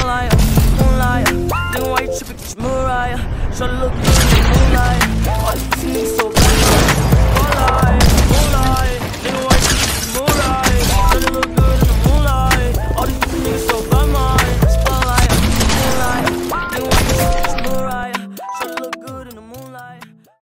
Mariah, Mariah, then why you tripping? Mariah. Try to look good